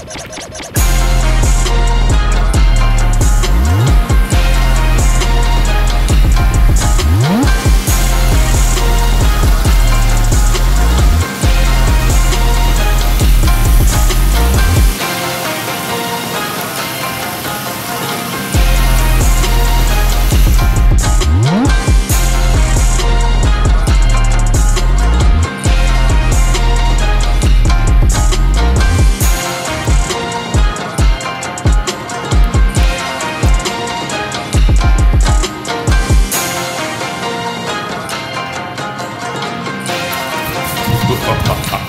¡Puta, puta, ha, ha.